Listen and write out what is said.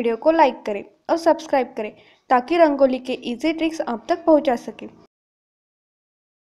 Video को like करें और सब्सक्राइब करें ताकि रंगोली के इजी ट्रिक्स आप तक पहुँचा सके।